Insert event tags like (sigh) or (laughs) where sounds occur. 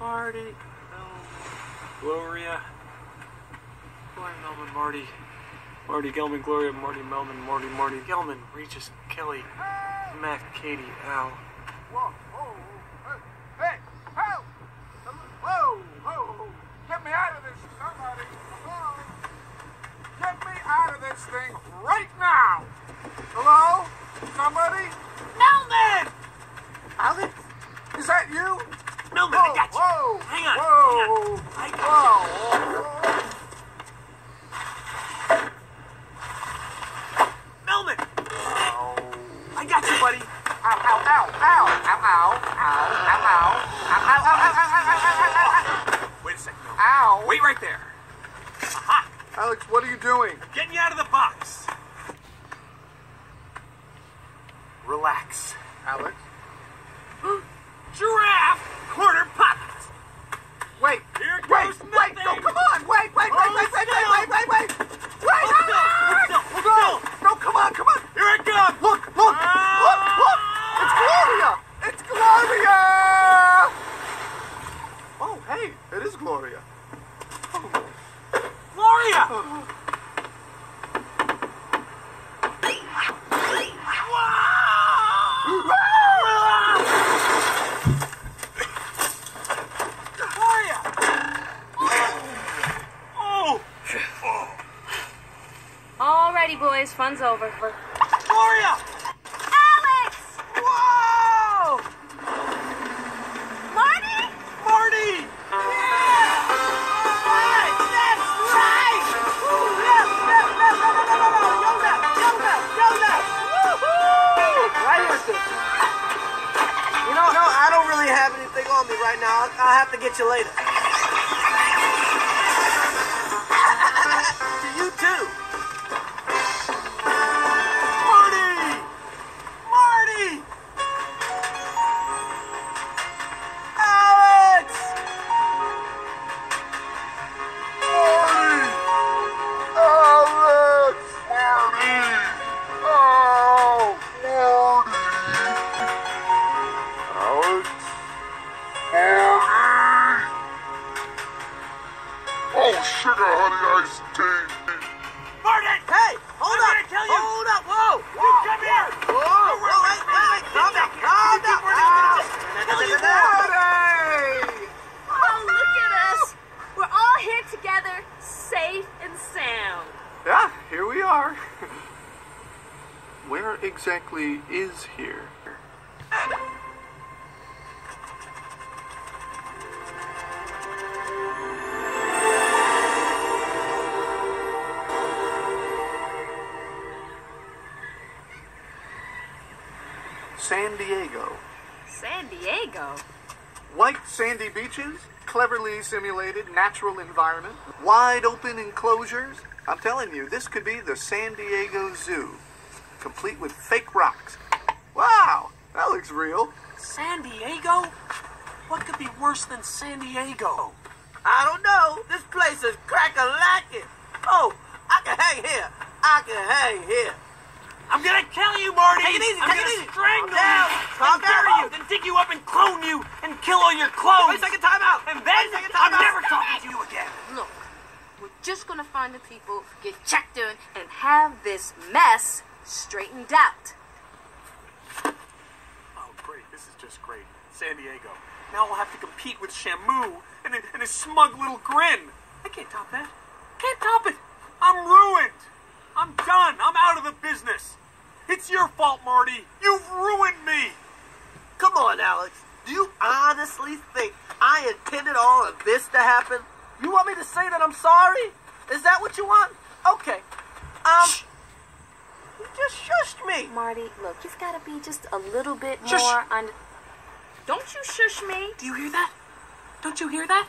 Marty, Melman, Gloria, Gloria, Melman, Marty, Marty Melman, Gloria, Marty Melman, Marty, Marty Melman, Regis, Kelly, Matt, Katie, Al. Whoa, whoa, hey, hey, help! Whoa, whoa, get me out of this, somebody! Hello? Get me out of this thing right now! Hello? Somebody? Melman! Alex? Is that you? Melman, Whoa, I got you. whoa, Hang on, whoa, hang on. I got whoa, whoa. Melman! I got you, buddy. Ow, ow, ow, ow, ow, ow, ow, ow, ow, ow, ow, ow, ow, ow, ow, ow, ow, Wait a second, Melman. ow. Wait right there. Aha! Alex, what are you doing? Getting you out of the box. Relax. Alex? Giraffe corner pockets. Wait, Here wait, goes wait, no, nothing. come on, wait, wait, wait, Hold wait, wait, still. wait, wait, wait, wait, wait, Hold still, hold still, hold no, still. no, come on, come on, Here it comes. look, look, look, look, it's Gloria, it's Gloria! Oh, hey, it is Gloria. Gloria. Gloria. Oh, Alrighty, boys, fun's over. Gloria. Alex! Whoa. Marty? Marty! Yeah! Right! That's right! Woo! Left, left, left, no, no, no, no, no! Yo left, yo left, yo left! Woohoo! Right here, sis. You know, no, I don't really have anything on me right now. I'll, I'll have to get you later. (laughs) to you too. Oh, sugar honey iced tea! Marty! Hey, hold I'm up. gonna kill you. Hold up. Whoa. You come here! Whoa. Whoa. Wait, wait, wait. Calm down. Calm down. Kill you. Marty! Oh, look at us. We're all here together, safe and sound. Yeah, here we are. (laughs) Where exactly is here? San Diego. San Diego? White sandy beaches, cleverly simulated natural environment, wide open enclosures. I'm telling you, this could be the San Diego Zoo, complete with fake rocks. Wow, that looks real. San Diego? What could be worse than San Diego? I don't know. This place is crack-a-lacking. Oh, I can hang here. I can hang here. I'm gonna kill you, Marty! Take it easy, I'm take gonna easy. strangle Calm down, you! calm and bury down. you, then dig you up and clone you, and kill all your clothes! Wait a second, time out. And then second, time I'm out. never talking to you again! Look, we're just gonna find the people, get checked in, and have this mess straightened out. Oh, great. This is just great. San Diego. Now we'll have to compete with Shamu and, and his smug little grin. I can't top that. Can't top it. I'm ruined. I'm done. I'm out of the business. It's your fault, Marty. You've ruined me. Come on, Alex. Do you honestly think I intended all of this to happen? You want me to say that I'm sorry? Is that what you want? Okay. Um, you just shushed me. Marty, look, you've gotta be just a little bit Shush. more on. Don't you shush me. Do you hear that? Don't you hear that?